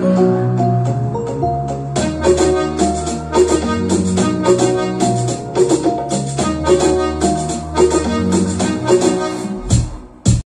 Lord.